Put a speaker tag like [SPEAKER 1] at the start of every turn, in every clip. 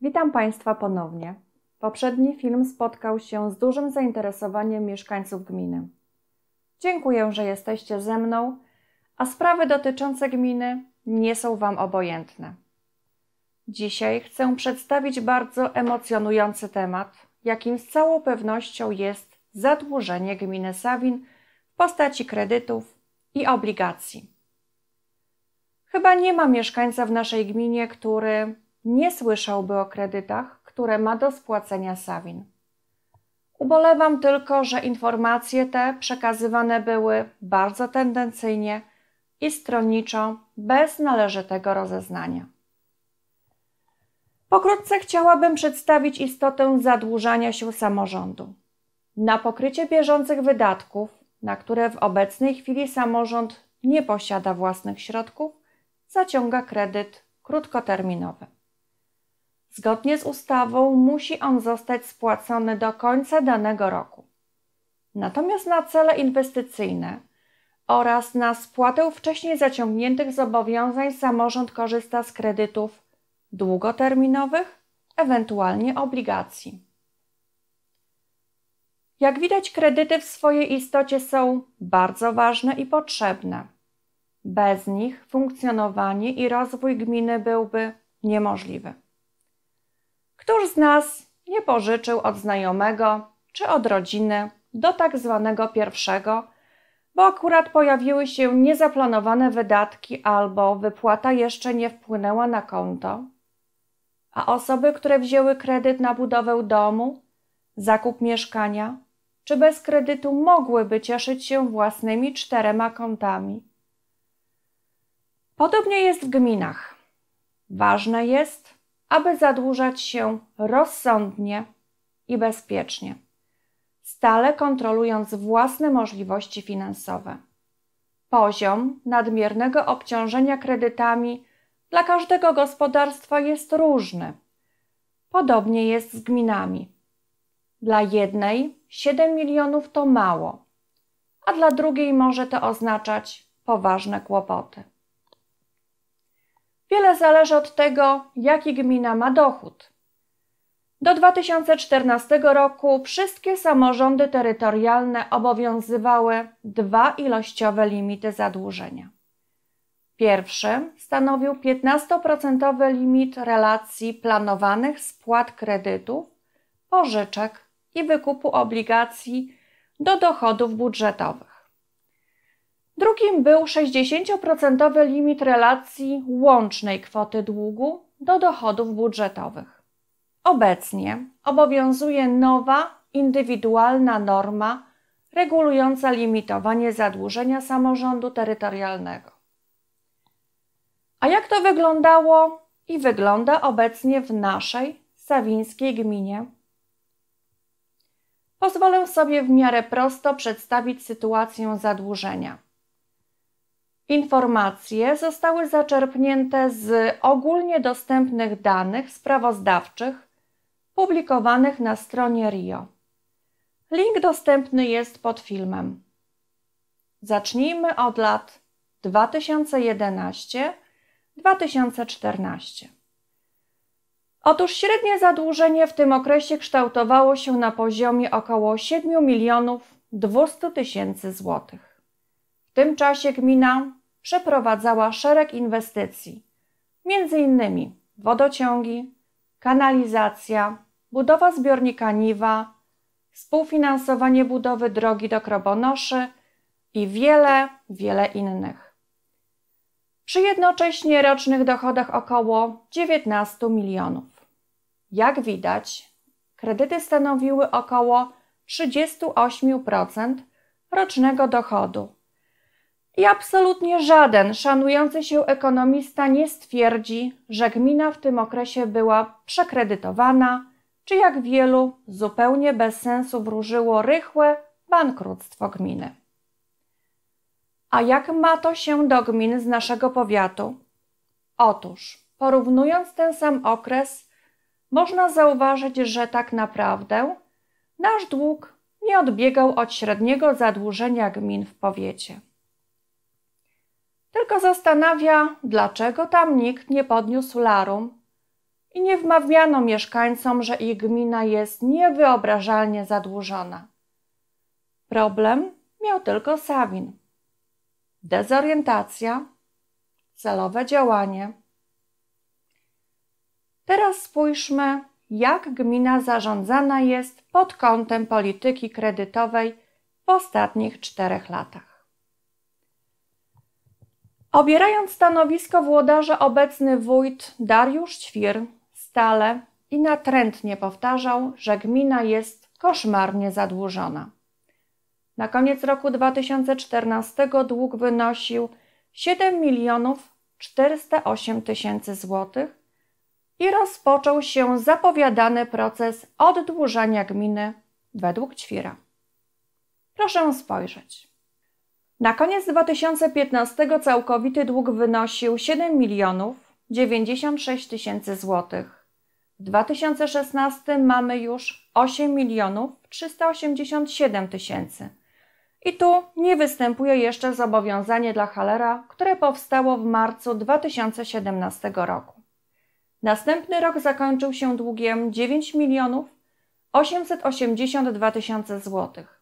[SPEAKER 1] Witam Państwa ponownie. Poprzedni film spotkał się z dużym zainteresowaniem mieszkańców gminy. Dziękuję, że jesteście ze mną, a sprawy dotyczące gminy nie są Wam obojętne. Dzisiaj chcę przedstawić bardzo emocjonujący temat, jakim z całą pewnością jest zadłużenie gminy Sawin w postaci kredytów i obligacji. Chyba nie ma mieszkańca w naszej gminie, który nie słyszałby o kredytach, które ma do spłacenia Sawin. Ubolewam tylko, że informacje te przekazywane były bardzo tendencyjnie i stronniczo, bez należytego rozeznania. Pokrótce chciałabym przedstawić istotę zadłużania się samorządu. Na pokrycie bieżących wydatków, na które w obecnej chwili samorząd nie posiada własnych środków, zaciąga kredyt krótkoterminowy. Zgodnie z ustawą musi on zostać spłacony do końca danego roku. Natomiast na cele inwestycyjne oraz na spłatę wcześniej zaciągniętych zobowiązań samorząd korzysta z kredytów długoterminowych, ewentualnie obligacji. Jak widać, kredyty w swojej istocie są bardzo ważne i potrzebne. Bez nich funkcjonowanie i rozwój gminy byłby niemożliwy. Któż z nas nie pożyczył od znajomego czy od rodziny do tak zwanego pierwszego, bo akurat pojawiły się niezaplanowane wydatki albo wypłata jeszcze nie wpłynęła na konto? A osoby, które wzięły kredyt na budowę domu, zakup mieszkania, czy bez kredytu mogłyby cieszyć się własnymi czterema kontami? Podobnie jest w gminach. Ważne jest, aby zadłużać się rozsądnie i bezpiecznie, stale kontrolując własne możliwości finansowe. Poziom nadmiernego obciążenia kredytami dla każdego gospodarstwa jest różny. Podobnie jest z gminami. Dla jednej 7 milionów to mało, a dla drugiej może to oznaczać poważne kłopoty. Wiele zależy od tego, jaki gmina ma dochód. Do 2014 roku wszystkie samorządy terytorialne obowiązywały dwa ilościowe limity zadłużenia. Pierwszy stanowił 15% limit relacji planowanych spłat kredytów, pożyczek i wykupu obligacji do dochodów budżetowych. Drugim był 60% limit relacji łącznej kwoty długu do dochodów budżetowych. Obecnie obowiązuje nowa, indywidualna norma regulująca limitowanie zadłużenia samorządu terytorialnego. A jak to wyglądało i wygląda obecnie w naszej sawińskiej gminie? Pozwolę sobie w miarę prosto przedstawić sytuację zadłużenia. Informacje zostały zaczerpnięte z ogólnie dostępnych danych sprawozdawczych publikowanych na stronie RIO. Link dostępny jest pod filmem. Zacznijmy od lat 2011-2014. Otóż średnie zadłużenie w tym okresie kształtowało się na poziomie około 7 milionów 200 tysięcy złotych. W tym czasie gmina przeprowadzała szereg inwestycji, m.in. wodociągi, kanalizacja, budowa zbiornika Niwa, współfinansowanie budowy drogi do Krobonoszy i wiele, wiele innych. Przy jednocześnie rocznych dochodach około 19 milionów. Jak widać, kredyty stanowiły około 38% rocznego dochodu i absolutnie żaden szanujący się ekonomista nie stwierdzi, że gmina w tym okresie była przekredytowana, czy jak wielu zupełnie bez sensu wróżyło rychłe bankructwo gminy. A jak ma to się do gmin z naszego powiatu? Otóż, porównując ten sam okres, można zauważyć, że tak naprawdę nasz dług nie odbiegał od średniego zadłużenia gmin w powiecie tylko zastanawia, dlaczego tam nikt nie podniósł larum, i nie wmawiano mieszkańcom, że ich gmina jest niewyobrażalnie zadłużona. Problem miał tylko Sawin. Dezorientacja, celowe działanie. Teraz spójrzmy, jak gmina zarządzana jest pod kątem polityki kredytowej w ostatnich czterech latach. Obierając stanowisko włodarza obecny wójt Dariusz Ćwir stale i natrętnie powtarzał, że gmina jest koszmarnie zadłużona. Na koniec roku 2014 dług wynosił 7 milionów 408 tysięcy złotych i rozpoczął się zapowiadany proces oddłużania gminy według Ćwira. Proszę spojrzeć. Na koniec 2015 całkowity dług wynosił 7 milionów 96 tysięcy złotych. W 2016 mamy już 8 milionów 387 tysięcy. I tu nie występuje jeszcze zobowiązanie dla Halera, które powstało w marcu 2017 roku. Następny rok zakończył się długiem 9 milionów 882 tysiące złotych.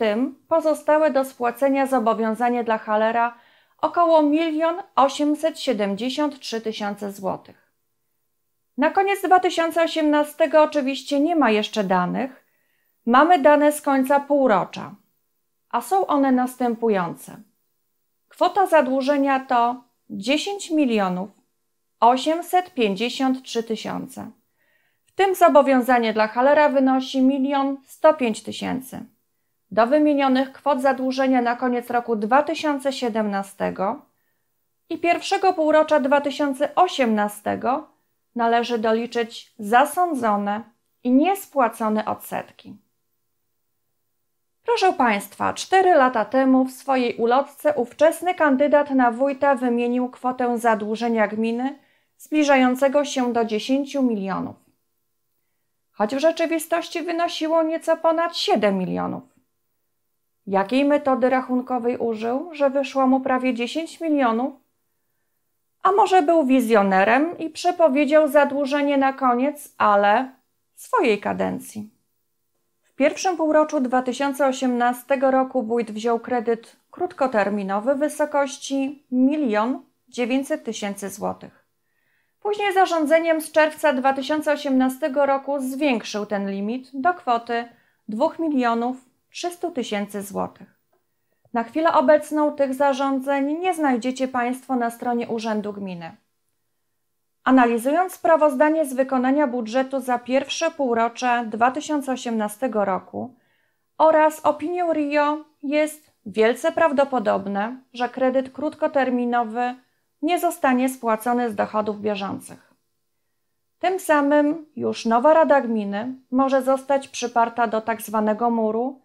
[SPEAKER 1] W tym pozostałe do spłacenia zobowiązanie dla Halera około 1 873 tysiące złotych. Na koniec 2018 oczywiście nie ma jeszcze danych. Mamy dane z końca półrocza a są one następujące. Kwota zadłużenia to 10 milionów 853 tysiące. W tym zobowiązanie dla Halera wynosi 1 105 tysięcy. Do wymienionych kwot zadłużenia na koniec roku 2017 i pierwszego półrocza 2018 należy doliczyć zasądzone i niespłacone odsetki. Proszę Państwa, cztery lata temu w swojej ulotce ówczesny kandydat na wójta wymienił kwotę zadłużenia gminy zbliżającego się do 10 milionów. Choć w rzeczywistości wynosiło nieco ponad 7 milionów. Jakiej metody rachunkowej użył, że wyszło mu prawie 10 milionów? A może był wizjonerem i przepowiedział zadłużenie na koniec, ale swojej kadencji pierwszym półroczu 2018 roku wójt wziął kredyt krótkoterminowy w wysokości 1 900 tysięcy złotych. Później zarządzeniem z czerwca 2018 roku zwiększył ten limit do kwoty 2 milionów 300 tysięcy złotych. Na chwilę obecną tych zarządzeń nie znajdziecie Państwo na stronie Urzędu Gminy. Analizując sprawozdanie z wykonania budżetu za pierwsze półrocze 2018 roku oraz opinię RIO, jest wielce prawdopodobne, że kredyt krótkoterminowy nie zostanie spłacony z dochodów bieżących. Tym samym już nowa Rada Gminy może zostać przyparta do tzw. Tak muru,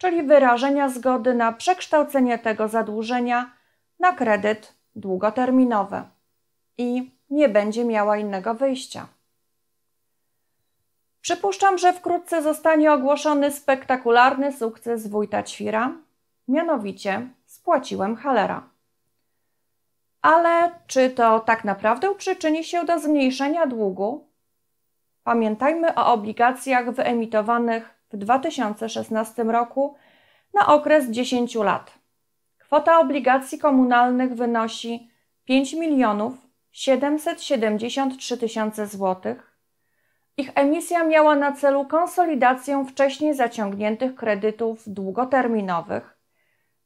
[SPEAKER 1] czyli wyrażenia zgody na przekształcenie tego zadłużenia na kredyt długoterminowy. I nie będzie miała innego wyjścia. Przypuszczam, że wkrótce zostanie ogłoszony spektakularny sukces wójta Ćwira, mianowicie spłaciłem Halera. Ale czy to tak naprawdę przyczyni się do zmniejszenia długu? Pamiętajmy o obligacjach wyemitowanych w 2016 roku na okres 10 lat. Kwota obligacji komunalnych wynosi 5 milionów 773 tysiące złotych. Ich emisja miała na celu konsolidację wcześniej zaciągniętych kredytów długoterminowych,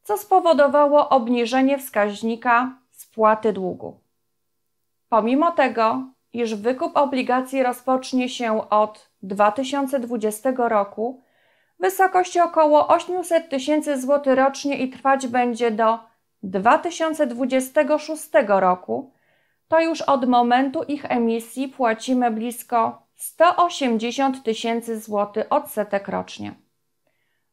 [SPEAKER 1] co spowodowało obniżenie wskaźnika spłaty długu. Pomimo tego, iż wykup obligacji rozpocznie się od 2020 roku, w wysokości około 800 tysięcy złotych rocznie i trwać będzie do 2026 roku, to już od momentu ich emisji płacimy blisko 180 tysięcy złotych odsetek rocznie.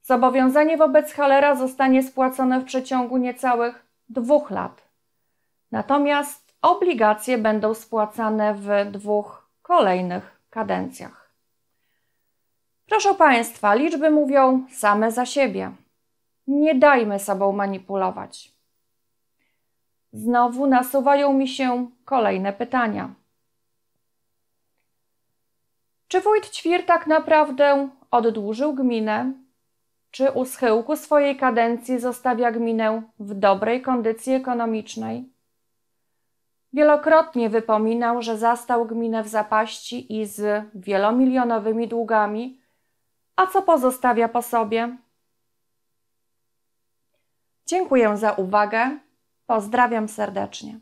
[SPEAKER 1] Zobowiązanie wobec Halera zostanie spłacone w przeciągu niecałych dwóch lat. Natomiast obligacje będą spłacane w dwóch kolejnych kadencjach. Proszę Państwa, liczby mówią same za siebie. Nie dajmy sobą manipulować. Znowu nasuwają mi się kolejne pytania. Czy wójt Ćwir tak naprawdę oddłużył gminę? Czy u schyłku swojej kadencji zostawia gminę w dobrej kondycji ekonomicznej? Wielokrotnie wypominał, że zastał gminę w zapaści i z wielomilionowymi długami, a co pozostawia po sobie? Dziękuję za uwagę. Pozdrawiam serdecznie.